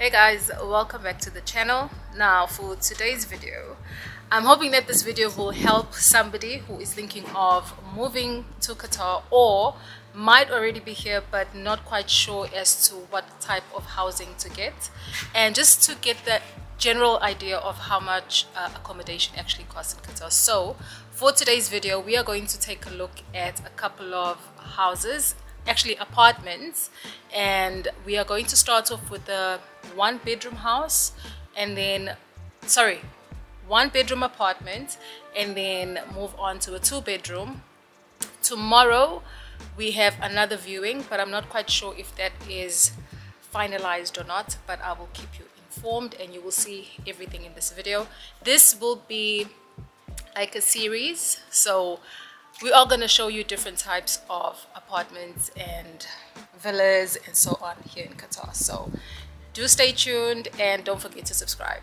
hey guys welcome back to the channel. Now for today's video i'm hoping that this video will help somebody who is thinking of moving to qatar or might already be here but not quite sure as to what type of housing to get. And just to get the general idea of how much uh, accommodation actually costs in Qatar. So for today's video, we are going to take a look at a couple of houses, actually apartments, and we are going to start off with a one bedroom house and then, sorry, one bedroom apartment and then move on to a two bedroom. Tomorrow, we have another viewing, but I'm not quite sure if that is finalized or not, but I will keep you informed and you will see everything in this video this will be like a series so we are going to show you different types of apartments and villas and so on here in Qatar. So do stay tuned and don't forget to subscribe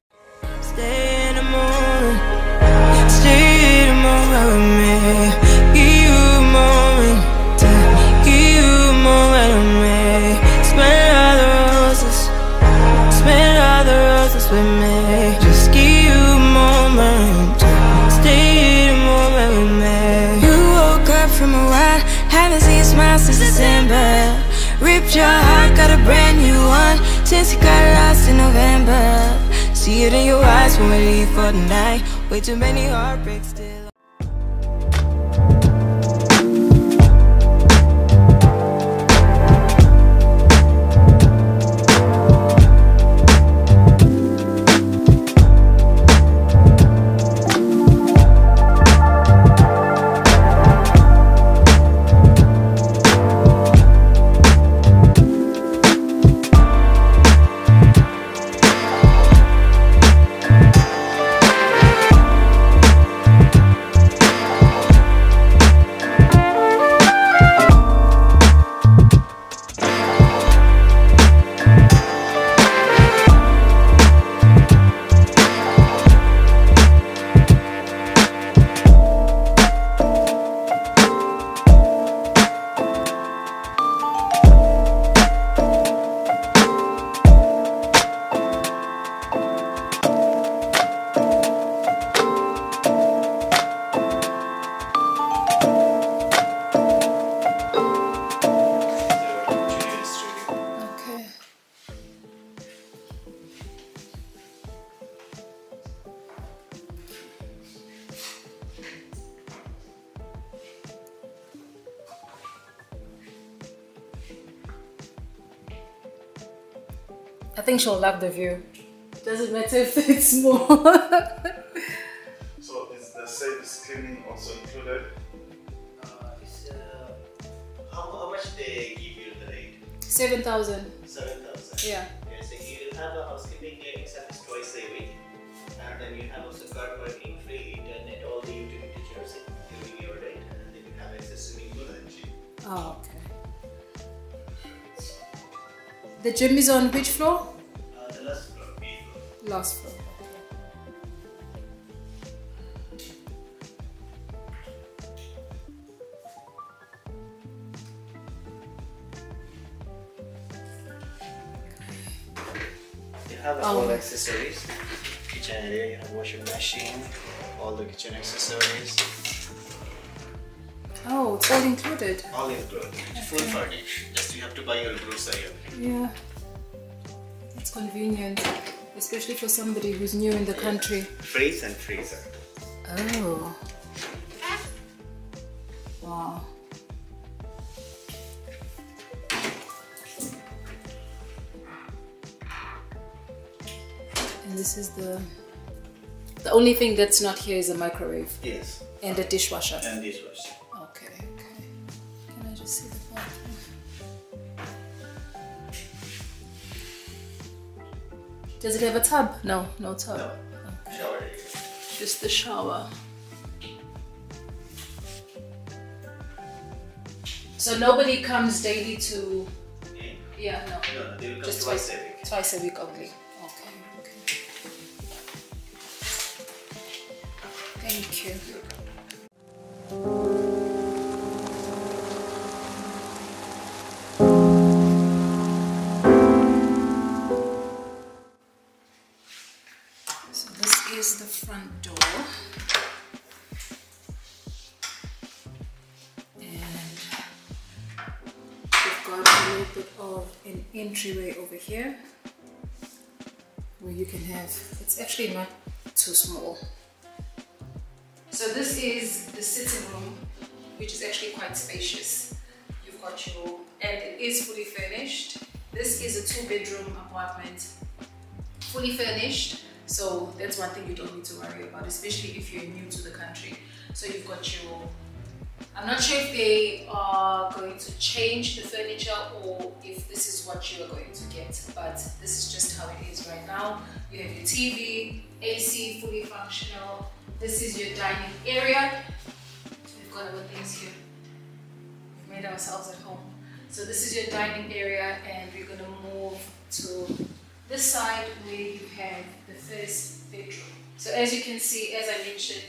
Ripped your heart, got a brand new one Since you got lost in November. See it in your eyes when we leave for the night. Way too many heartbreaks still I think she'll love the view. Doesn't matter if it's small. so is the service cleaning also included? Uh, uh, how, how much they give you the rate? 7,000. 7,000? Yeah. yeah. So you will have a housekeeping cleaning service twice a week and then you have also car parking, free internet, all the utility charges during your date and then you have access to swimming pool and gym. Oh, okay. The gym is on which floor? Uh, the last floor, B floor. Last floor. You have all accessories, kitchen area, you have washing machine, all the kitchen accessories. Oh, it's all included. All included. Okay. Full furnished. Just you have to buy your grocery. Yeah. It's convenient, especially for somebody who's new in the country. Freeze and freezer. Oh. Wow. And this is the the only thing that's not here is a microwave. Yes. And a dishwasher. And dishwasher. Does it have a tub? No, no tub. No. Shower Just the shower. So nobody comes daily to. Yeah, no. No, they will come Just twice, twice a week. Twice a week only. Okay, okay. Thank you. Front door. And we've got a little bit of an entryway over here where you can have, it's actually not too small. So this is the sitting room, which is actually quite spacious. You've got your, and it is fully furnished. This is a two bedroom apartment, fully furnished. So that's one thing you don't need to worry about, especially if you're new to the country. So you've got your, I'm not sure if they are going to change the furniture or if this is what you are going to get, but this is just how it is right now. You have your TV, AC, fully functional. This is your dining area. We've got other things here. We've made ourselves at home. So this is your dining area and we're going to move to this side where you have the first bedroom. So as you can see, as I mentioned,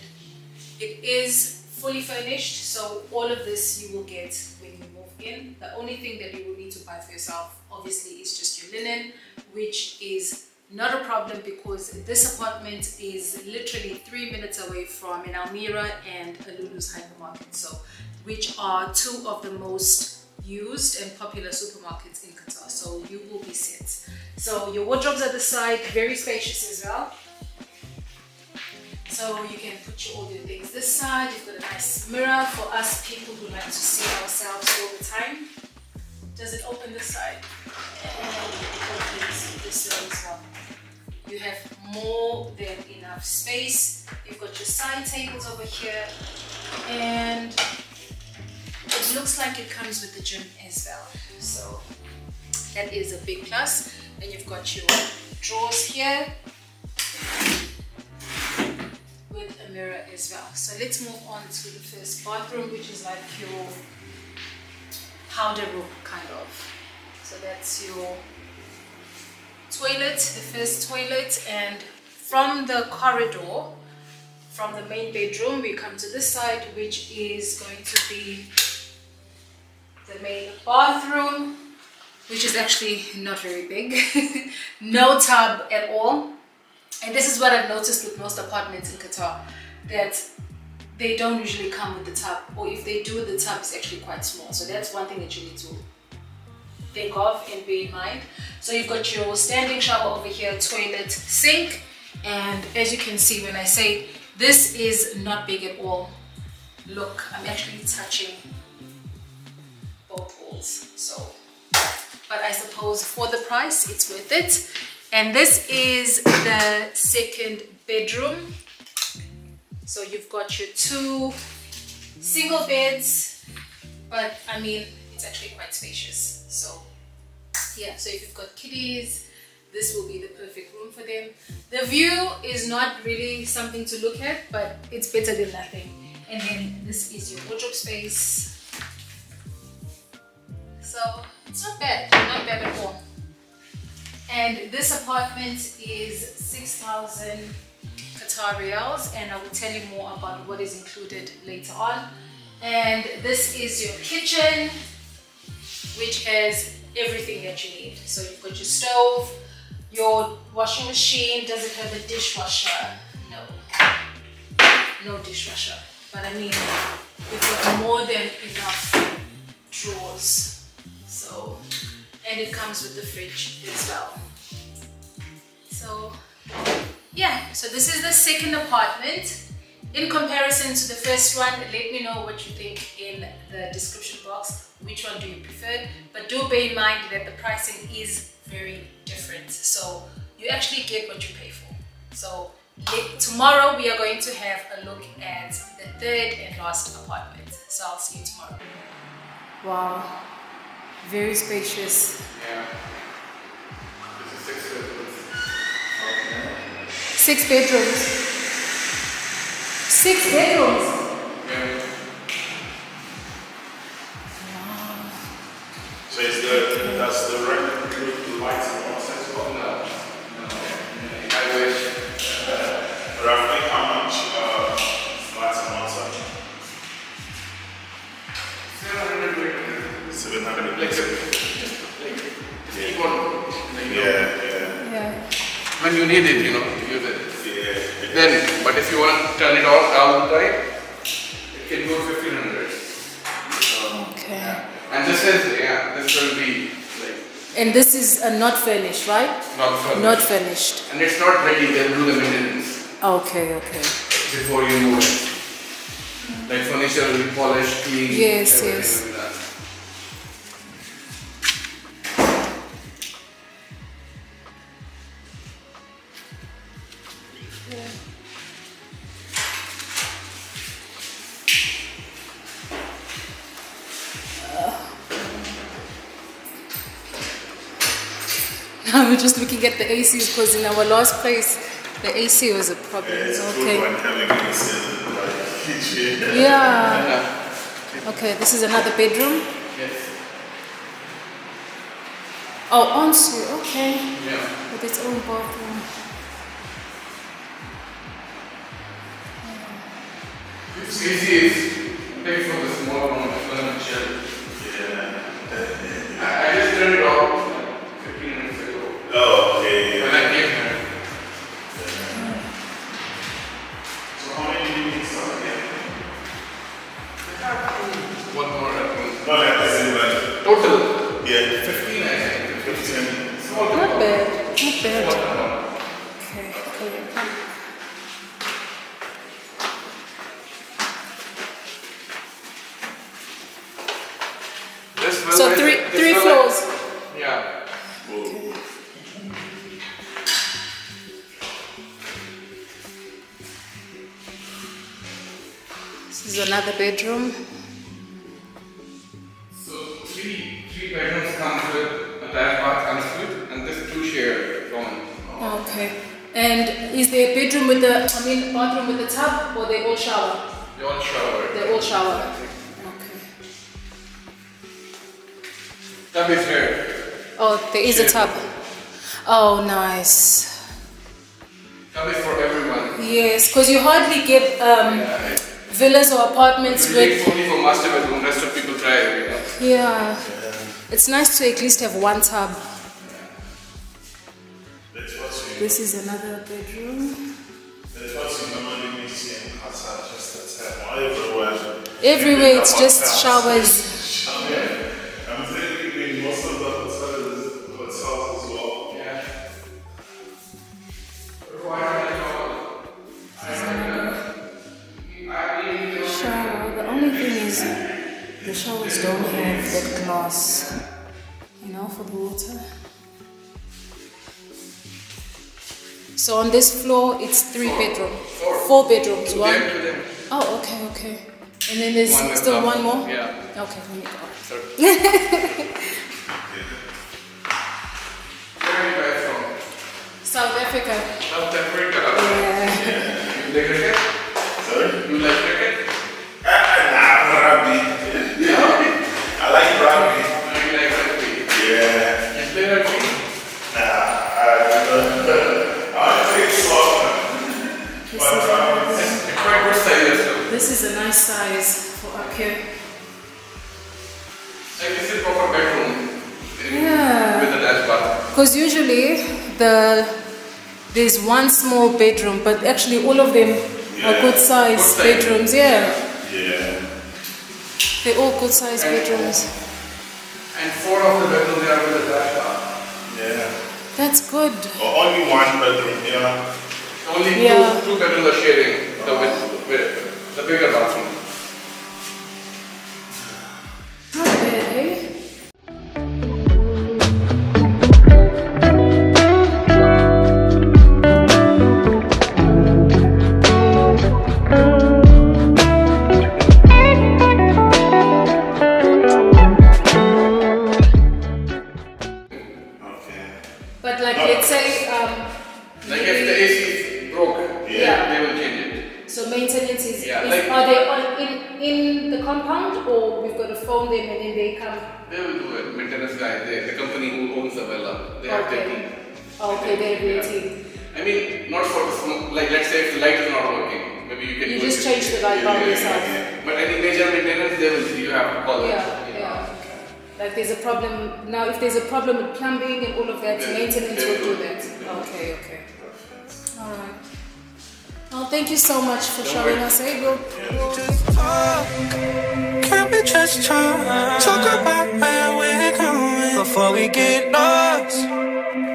it is fully furnished. So all of this you will get when you move in. The only thing that you will need to buy for yourself, obviously, is just your linen, which is not a problem because this apartment is literally three minutes away from an Al Meera and a Lulu's hypermarket. So, which are two of the most used and popular supermarkets in Qatar. So you will be set. So your wardrobes at the side, very spacious as well. So you can put your, all your things this side. You've got a nice mirror for us people who like to see ourselves all the time. Does it open this side? This as well. You have more than enough space. You've got your side tables over here and it looks like it comes with the gym as well. So that is a big plus. Then you've got your drawers here with a mirror as well. So let's move on to the first bathroom, which is like your powder room kind of. So that's your toilet, the first toilet, and from the corridor, from the main bedroom, we come to this side, which is going to be the main bathroom, which is actually not very big. no tub at all. And this is what I've noticed with most apartments in Qatar, that they don't usually come with the tub, or if they do, the tub is actually quite small. So that's one thing that you need to think of and bear in mind. So you've got your standing shower over here, toilet, sink, and as you can see when I say this is not big at all, look, I'm actually touching So, but I suppose for the price, it's worth it. And this is the second bedroom. So you've got your two single beds, but I mean, it's actually quite spacious. So yeah, so if you've got kiddies, this will be the perfect room for them. The view is not really something to look at, but it's better than nothing. And then this is your wardrobe space. So it's not bad, not bad at all. And this apartment is 6,000 Qatar Riyals and I will tell you more about what is included later on. And this is your kitchen, which has everything that you need. So you've got your stove, your washing machine. Does it have a dishwasher? No. No dishwasher. But I mean, you've got more than enough drawers so and it comes with the fridge as well. So yeah so this is the second apartment. In comparison to the first one let me know what you think in the description box. Which one do you prefer? But do bear in mind that the pricing is very different. So you actually get what you pay for. So tomorrow we are going to have a look at the third and last apartment. So i'll see you tomorrow. Wow very spacious. Yeah. six bedrooms. Six bedrooms. Yeah. Wow. So is the does the the lights and all as well? When you need it, you know, use it. Yeah. Yeah. Then, but if you want to turn it on all the it can go 1500. Okay. And this is, yeah, this will be like And this is uh, not finished, right? not furnished. Not finished. And it's not ready, they'll do the maintenance Okay, okay. before you move it. Like furniture will be polished, clean. Yes, everything yes. Done. We're just looking at the ACs because in our last place, the AC was a problem. Good Okay. when having it in like kitchen. Yeah. Okay, this is another bedroom. Yes. Oh, ensuite. Okay. Yeah. With its own bathroom. This easy is pay for the small amount of furniture. Not bad. Small amount. Okay. okay. This So three this three will floors. Like, yeah. Whoa. This is another bedroom. Okay. And is there a bedroom with the, I mean, bathroom with the tub, or they all shower? They all shower. They all shower. Okay. Tub is here. Oh, there is a tub. Oh, nice. Tub is for everyone. Yes, because you hardly get um, Yeah. villas or apartments with. it's only for master bedroom. Rest of people try it. You know. Yeah. It's nice to at least have one tub. This is another bedroom. Everywhere. It's just showers. Shower. I'm thinking most of the hotels as well. Yeah. Shower. The only thing is the showers don't have that glass, you know, for the water. So on this floor, it's three bedroom, Four. four bedrooms. To One. them, to them. Oh, okay, okay. And then there's One still one more. Yeah. Okay, let me go. Sorry. Where are you guys from? South Africa. South Africa. Yeah. You like cricket? Sorry? You like cricket? Ah, nah, rugby. I like rugby. No, you like rugby. Yeah. You play rugby? Nah, I don't I think soccer. This But is, um, It's quite good size as well. This is a nice size for up here. Like this is proper bedroom. Yeah. With attached bath. Because usually the there's one small bedroom, but actually all of them are good size Good bedrooms. Yeah, yeah. they're all good size And- bedrooms. And four of the bedrooms they are with attached bath. Yeah. That's good. Or only one bedroom, yeah. Only Yeah. two, two bedrooms are sharing the with, with the bigger bathroom. Not yeah. But any major maintenance, they will you have to call yeah, it. Like there's a problem now. If there's a problem with plumbing and all of that, yeah. maintenance will do that. Okay, okay. All right. Well, thank you so much for Don't showing worry. us. Eh? Hey, we'll. Can we just talk? Talk about where we're going before we get lost.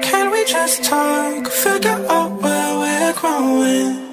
Can we just talk? Figure out where we're going.